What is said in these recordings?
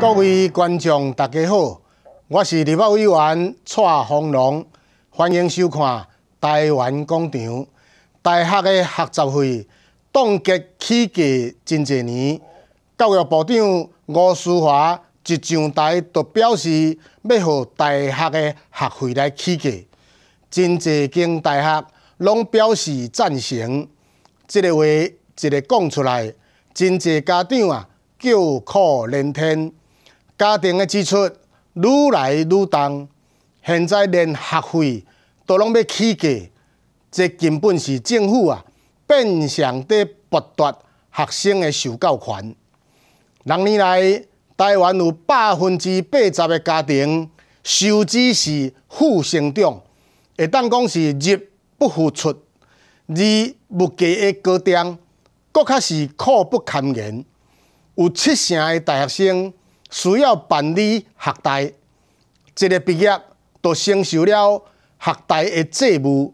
各位观众，大家好，我是立法委员蔡宏龙，欢迎收看台湾广场。大学的学习会冻结起价真侪年，教育部长吴淑华一上台就表示要予大学的学费来起价，真侪间大学拢表示赞成。这个话一个讲出来，真侪家长啊叫苦连天，家庭的支出愈来愈重，现在连学费都拢要起价，这根本是政府啊变相在剥夺学生的受教权。六年来，台湾有百分之八十的家庭收支是负成长，会当讲是入不敷出。而物价的高涨，更较是苦不堪言。有七成的大学生需要办理学贷，一个毕业就承受了学贷的债务。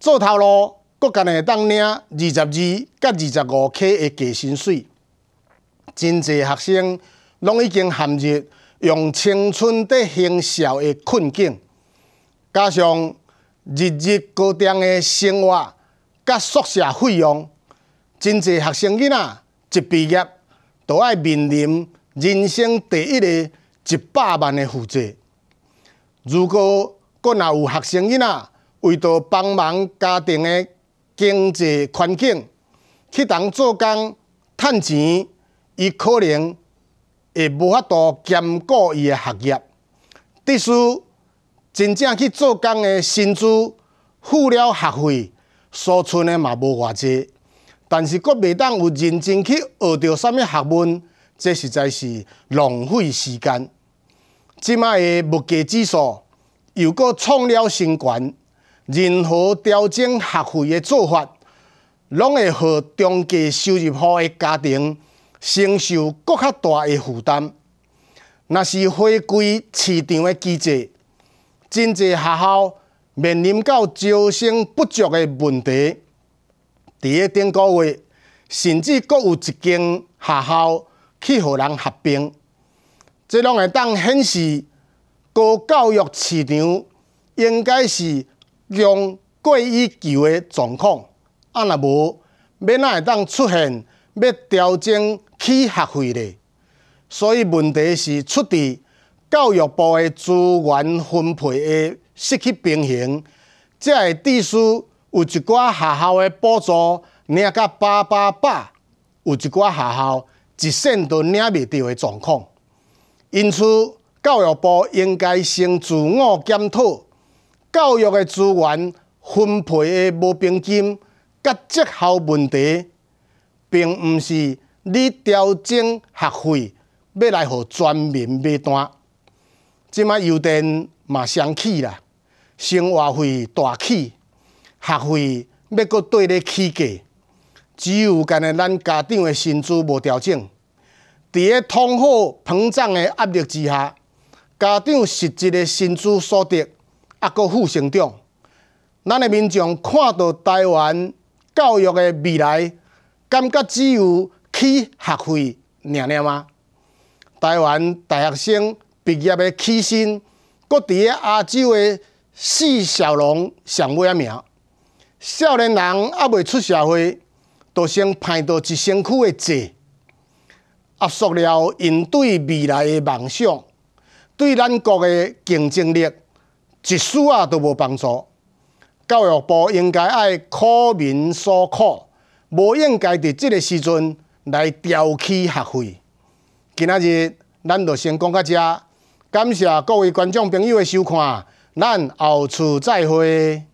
做头路，搁干会当领二十二甲二十五 K 的加薪水。真侪学生拢已经陷入用青春在行孝的困境，加上日日高涨的生活。甲宿舍费用，真侪学生囡仔一毕业，都要面临人生第一个一百万的负债。如果阁若有学生囡仔为着帮忙家庭的经济环境，去当做工趁钱，伊可能会无法度兼顾伊的学业。第四，真正去做工的薪资付了学费。所存的嘛无偌济，但是佫未当有认真去学着啥物学问，这实在是浪费时间。即卖的物价指数又搁创了新高，任何调整学费的做法，拢会互中低收入户的家庭承受搁较大的负担。若是回归市场的机制，真济学校。面临到招生不足的问题，伫个顶个月，甚至阁有一间学校去互人合并，即拢会当显示高教育市场应该是用过于求的状况，啊若无，要哪会当出现要调整起学费咧？所以问题是出伫教育部的资源分配的。失去平衡，才会致使有一寡学校的补助领甲八八百，有一寡学校一线都领袂到的状况。因此，教育部应该先自我检讨教育的资源分配的无平均、甲绩效问题，并毋是你调整学费要来互全民买单。即摆油电嘛升起啦。生活费大起，学费要阁对咧起价，只有干呢咱家长的薪资无调整，伫咧通货膨胀的压力之下，家长实际的薪资所得还搁负成长。咱的民众看到台湾教育的未来，感觉只有起学费尔尔吗？台湾大学生毕业的起薪，搁伫咧亚洲的。四小龙上尾啊名，少年人还未出社会，都先攀到一身躯的债，压缩了因对未来的梦想，对咱国的竞争力一丝啊都无帮助。教育部应该爱苦民所苦，无应该伫即个时阵来调起学费。今仔日咱就先讲到遮，感谢各位观众朋友的收看。咱后次再会。